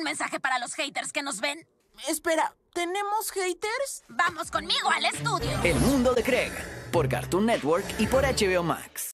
¿Algún mensaje para los haters que nos ven? Espera, ¿tenemos haters? Vamos conmigo al estudio. El mundo de Craig, por Cartoon Network y por HBO Max.